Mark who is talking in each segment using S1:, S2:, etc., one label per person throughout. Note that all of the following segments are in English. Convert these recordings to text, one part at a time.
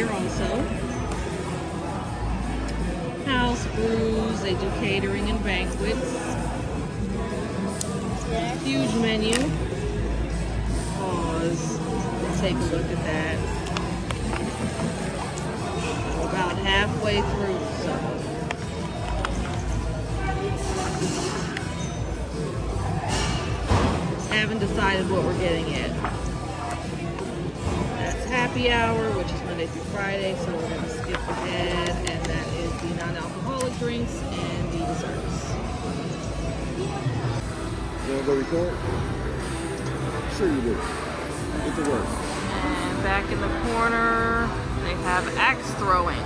S1: beer also. House brews, they do catering and banquets. Huge menu. Pause. Let's take a look at that. We're about halfway through, so. Haven't decided what we're getting yet. That's happy hour, which is Monday through Friday, so we're gonna skip ahead, and that is the non-alcoholic drinks and the desserts.
S2: You wanna go record? Sure you do. Get to work.
S1: And back in the corner, they have axe throwing.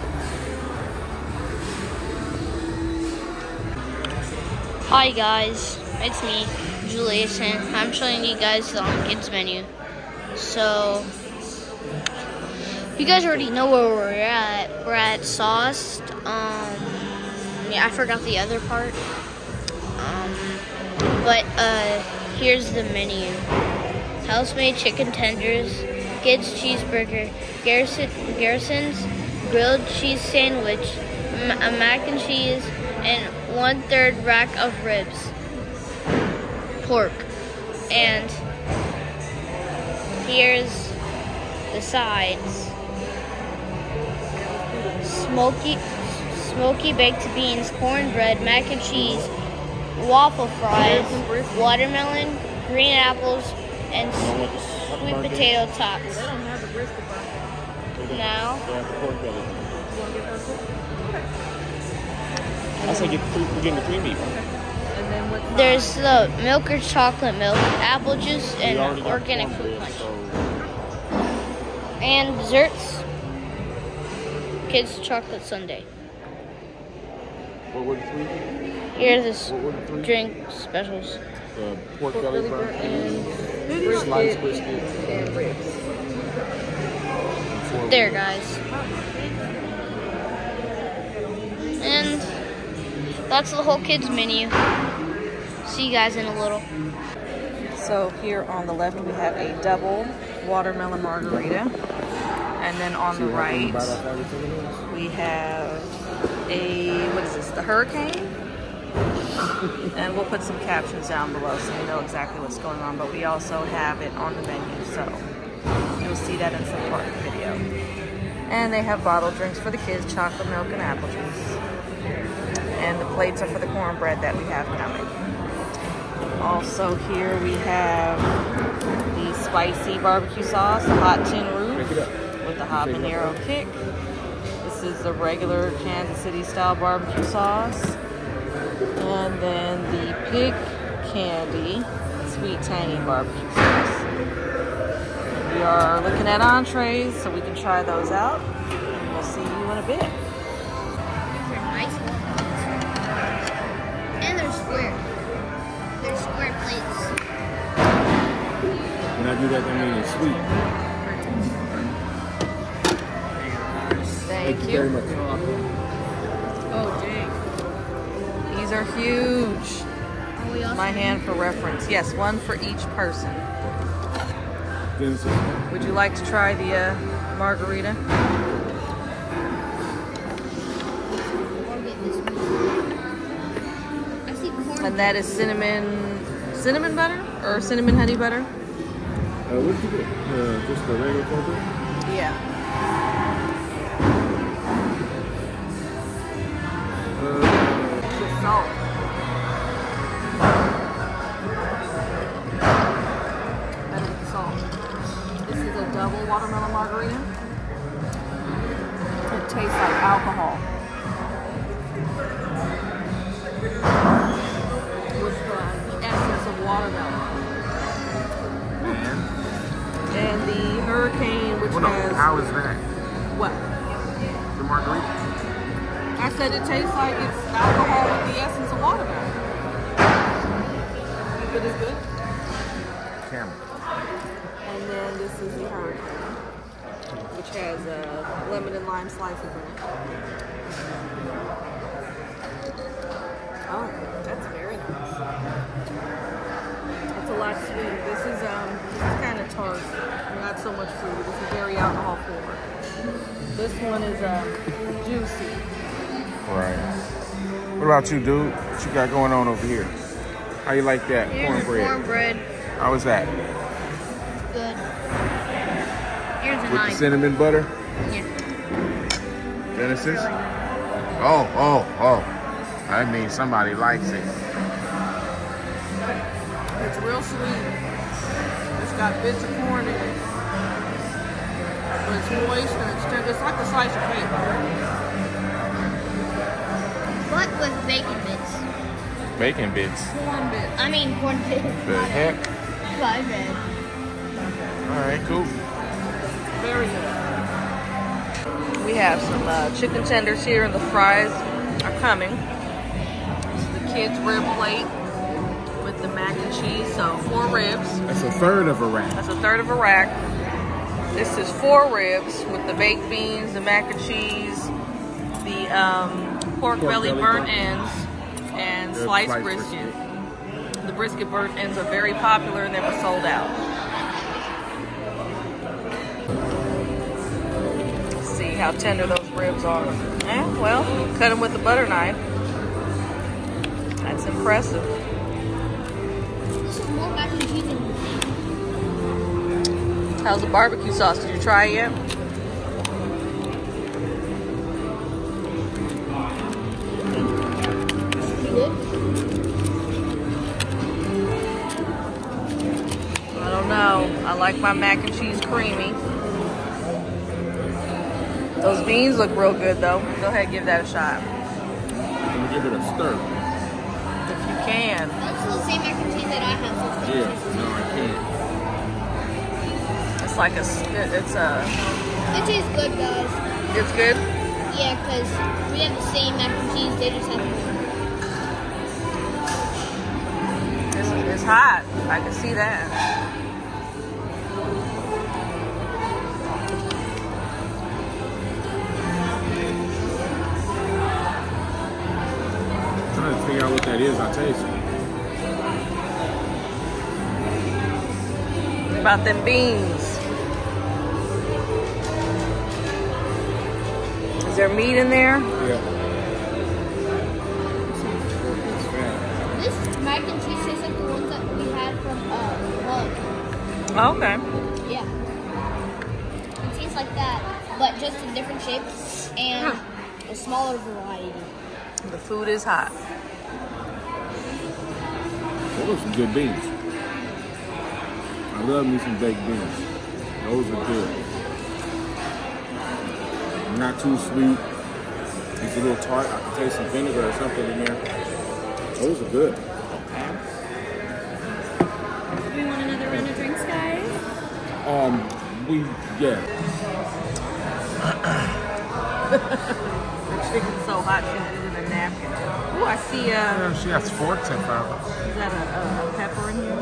S3: Hi guys, it's me, Julius, and I'm showing you guys the kids menu. So, you guys already know where we're at. We're at Sauced. Um, yeah, I forgot the other part. Um, but uh, here's the menu: house-made chicken tenders, kids cheeseburger, Garrison, Garrison's grilled cheese sandwich, a mac and cheese, and one third rack of ribs, pork, and here's the sides: smoky, smoky baked beans, cornbread, mac and cheese, waffle fries, watermelon, green apples, and sweet potato tots.
S1: They don't have the brisket bucket.
S3: Now,
S2: They have the pork belly.
S1: You want to get those?
S2: I say get three, we're getting the three meat.
S1: And then what?
S3: there's the milk or chocolate milk, apple juice, and organic fruit punch. And desserts, kids chocolate sundae.
S2: what were the three?
S3: Here are the
S2: What the three?
S3: drink specials.
S2: The pork,
S1: Pork
S2: belly
S1: belly
S2: burnt
S1: burnt
S2: peas, sliced brisket,
S1: and ribs.
S2: and four
S3: There, guys. And that's the whole kids menu. See you guys in a little.
S1: So here on the left we have a double watermelon margarita, and then on the right we have a what is this? The hurricane. and we'll put some captions down below so you know exactly what's going on. But we also have it on the menu, so you'll see that in some part of the video. And they have bottled drinks for the kids, chocolate milk and apple juice. And the plates are for the cornbread that we have coming. Also here we have the spicy barbecue sauce, the hot tin roof the habanero kick. This is the regular Kansas City style barbecue sauce. And then the pig candy sweet tangy barbecue sauce. We are looking at entrees so we can try those out. And we'll see you in a bit.
S3: They're nice ones. And they're square. They're square plates.
S2: When I do that, that means it's sweet.
S1: Thank,
S2: Thank you very much.
S1: Oh, dang. These are huge.
S3: We also
S1: My hand for reference. Yes, one for each person.
S2: Venison.
S1: Would you like to try the uh, margarita?
S3: Or get this one. I see corn.
S1: And that is cinnamon, cinnamon butter or cinnamon honey butter?
S2: Uh, what did you get? Uh, just the regular cornbread?
S1: Yeah. Double watermelon margarita. It tastes like alcohol. With the, the essence of watermelon. And the hurricane, which has
S2: how is that?
S1: what?
S2: The margarita?
S1: I said it tastes like it's alcohol with the essence of watermelon. But it's good.
S2: Camel.
S1: And then this is the hurricane, which has uh, lemon and lime slices in it. Oh, that's very nice. It's a lot sweeter. This is um, this is kind of tart, not so much fruit. This is very alcohol forward. This one is uh, juicy.
S2: Right. What about you, dude? What you got going on over here? How you like that
S3: Here's
S2: cornbread?
S3: cornbread.
S2: How was that?
S3: Good. Here's a
S2: With the cinnamon butter?
S3: Yeah.
S2: Genesis? Oh, oh, oh. I mean, somebody likes it.
S1: It's real sweet. It's got bits of corn in it. But it's moist and it's tender. It's like a slice of cake.
S3: What with bacon bits.
S2: Bacon bits.
S1: Corn bits.
S3: I mean corn bits.
S2: The heck?
S3: My bad.
S2: All right, cool.
S1: Very good. We have some uh, chicken tenders here and the fries are coming. This is the kids' rib plate with the mac and cheese. So four ribs.
S2: That's a third of a rack.
S1: That's a third of a rack. This is four ribs with the baked beans, the mac and cheese, the um, pork,
S2: Pork
S1: belly
S2: belly
S1: burnt
S2: bun.
S1: ends, and
S2: The
S1: sliced
S2: sliced
S1: brisket. The brisket burnt ends are very popular and they were sold out. See how tender those ribs are. Eh, well, cut them with a butter knife. That's impressive. How's the barbecue sauce? Did you try it yet? I don't know. I like my mac and cheese creamy. Those beans look real good though. Go ahead, and give that a shot.
S2: I'm gonna give it a stir.
S1: If you can.
S3: That's the same mac and cheese that I have. So it's
S2: Yeah, no, I can't.
S1: It's like a, s- it- it's a,
S3: It tastes good, guys.
S1: it's good.
S3: Yeah, because we have the same mac and cheese. They just have.
S1: It's, it's hot. I can see that.
S2: To figure out what that is. i'll taste it.
S1: About them beans. Is there meat in there?
S2: Yeah.
S3: This mac and cheese tastes like the ones that we had from uh, Hug.
S1: Oh, okay.
S3: Yeah. It tastes like that, but just in different shapes and a smaller variety.
S1: The food is hot.
S2: Those are some good beans. I love me some baked beans. Those are good. Not too sweet. It's a little tart. I can taste some vinegar or something in there. Those are good.
S4: Do we want another round of drinks, guys?
S2: Um, we yeah.
S1: The chicken's so hot she's using a napkin. Oh, I see. Uh,
S2: She has forks in front of us.
S1: is that a, a, pepper in here?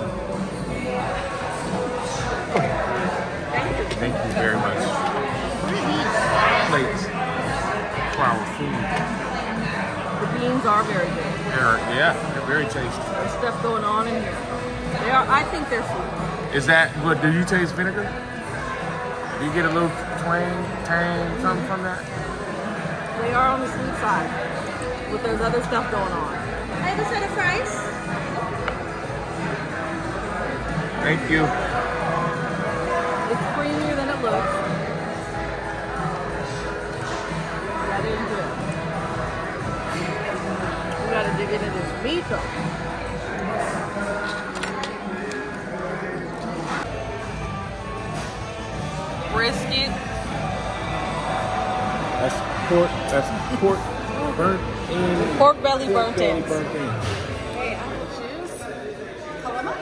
S2: Thank you Thank you very much.
S3: What are these?
S2: Plates for our food.
S1: The beans are very good.
S2: They're, yeah, they're very tasty.
S1: There's stuff going on in here. They are. I think they're sweet.
S2: Is that what? Do you taste vinegar? Do you get a little twang, tang, something from that?
S1: They are on the sweet side, but there's other stuff going on.
S4: I have a set of fries.
S2: Thank you.
S1: It's creamier than it looks. That is good. We gotta dig into this meat though. Brisket.
S2: That's pork. That's pork burnt in.
S1: Pork belly
S2: pork
S1: burnt
S2: belly
S1: ends.
S2: burnt in.
S4: Okay, apple juice. Paloma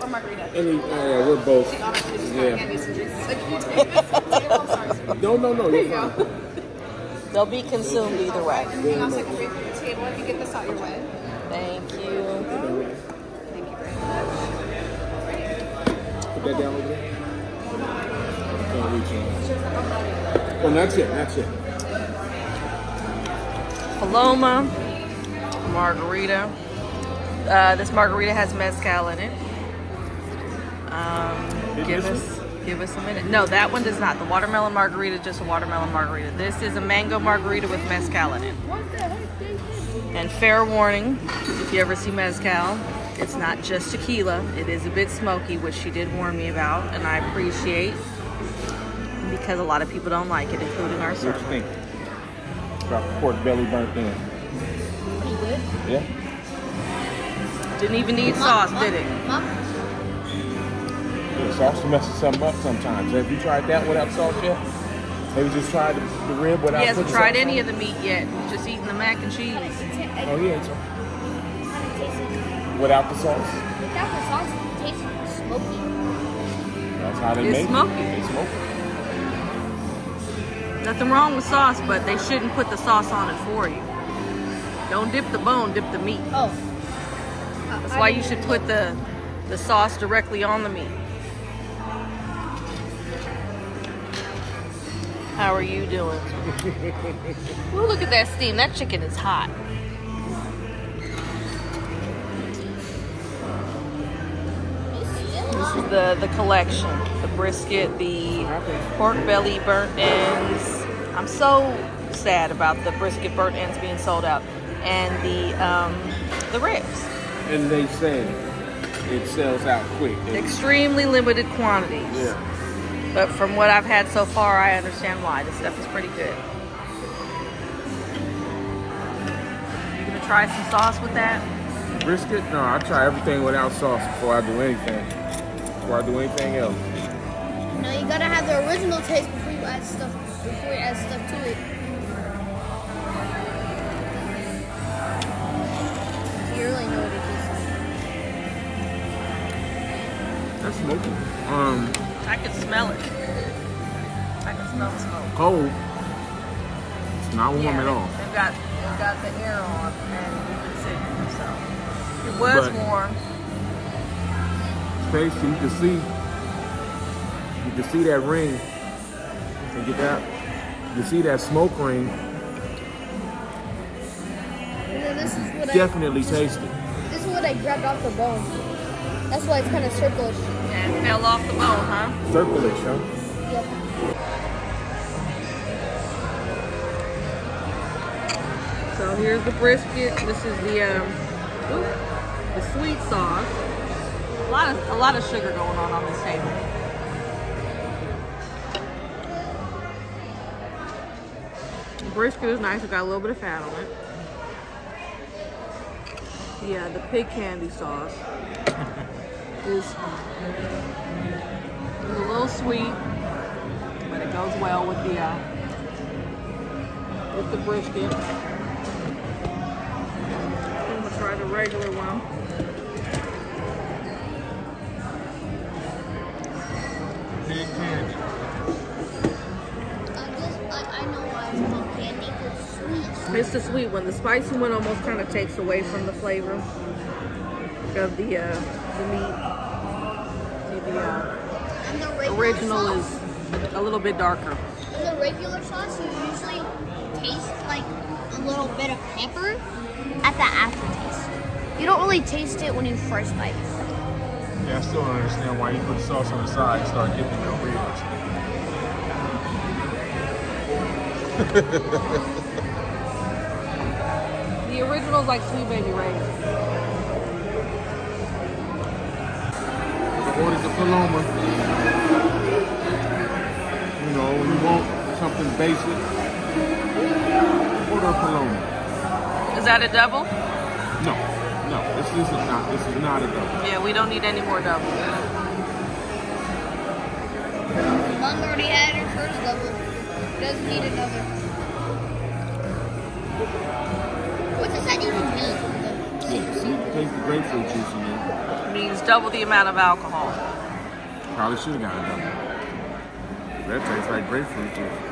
S4: or margarita?
S2: Any, uh, yeah, we're both.
S4: Honestly, just
S2: Yeah.
S4: yeah. hand me some juice. So can you take this?
S2: No, no, no. You're
S4: There you
S2: fine.
S4: go.
S1: They'll be consumed either way.
S4: Anything else I can bring from the table if you get this out your way?
S1: Thank you.
S4: Thank you very much.
S2: Put that down over there. Well, not yet, not yet.
S1: Paloma margarita. Uh, this margarita has mezcal in it. Um, give us give us a minute. No, that one does not. The watermelon margarita is just a watermelon margarita. This is a mango margarita with mezcal in it. And fair warning, if you ever see mezcal, it's not just tequila. It is a bit smoky, which she did warn me about, and I appreciate because a lot of people don't like it, including our server.
S2: Think? About the pork belly burnt in.
S3: Pretty good.
S2: Yeah?
S1: Didn't even need sauce, did it?
S3: Mom,
S2: Yeah, sauce messes something up sometimes. Have you tried that without sauce yet? Have you just tried the, the rib without
S1: He hasn't tried any
S2: on
S1: of the meat yet. Just eating the mac and cheese.
S2: it? Oh, yeah. It's without the sauce?
S3: without the sauce, it tastes smoky.
S2: That's how they
S1: It's
S2: make
S1: smoky.
S2: it. They smoke it.
S1: Nothing wrong with sauce, but they shouldn't put the sauce on it for you. Don't dip the bone, dip the meat.
S3: Oh.
S1: That's why you should put the the sauce directly on the meat. How are you doing? Ooh, look at that steam. That chicken is hot. This is the, the collection. The brisket, the pork belly burnt ends. I'm so sad about the brisket burnt ends being sold out. And the um, the ribs.
S2: And they say it sells out quick.
S1: Extremely limited quantities.
S2: yeah.
S1: But from what I've had so far, I understand why. This stuff is pretty good. You gonna try some sauce with that?
S2: Brisket? No, I try everything without sauce before I do anything. Before I do anything else.
S3: No, you gotta have the original taste before you add stuff. Before you add stuff to it. You really know what it tastes
S2: That's smoky. Um,
S1: I can smell it. I can smell the smoke.
S2: cold. It's not warm at all.
S1: They've got they've got the air on and we've been sitting here, so it was
S2: But-
S1: warm.
S2: Tasty. You can see, you can see that ring. And get that. You can see that smoke ring.
S3: like. And then this is what
S2: Definitely tasty.
S3: This is what I grabbed off the bone. That's why it's kind of circlish.
S1: And it fell off the bone, huh?
S2: Circulate, huh?
S3: Yep.
S1: So here's the brisket. This is the um, oop, the sweet sauce. A lot of a lot of sugar going on on this table. The brisket is nice. It got a little bit of fat on it. Yeah, the pig candy sauce is, is a little sweet, but it goes well with the uh, with the brisket. I'm gonna try the regular one.
S3: It's
S1: the sweet one. The spicy one almost kind of takes away from the flavor of the uh, the meat. See, the uh,
S3: the
S1: original
S3: sauce,
S1: is a little bit darker.
S3: In the regular sauce, you usually taste like a little bit of pepper at the aftertaste. You don't really taste it when you first bite.
S2: Yeah, I still don't understand why you put the sauce on the side and start getting your ribs.
S1: The original's like Sweet Baby Ray's.
S2: I ordered the Paloma. You know, when you want something basic, order a Paloma.
S1: Is that a double?
S2: No, no, this, this is not. This is not a double.
S1: Yeah, we don't need any more doubles.
S3: Mom already had her first double. Doesn't need another. Does that even mean?
S2: Grapefruit juice in there.
S1: It means double the amount of alcohol.
S2: Probably should have gotten double. That tastes like grapefruit juice.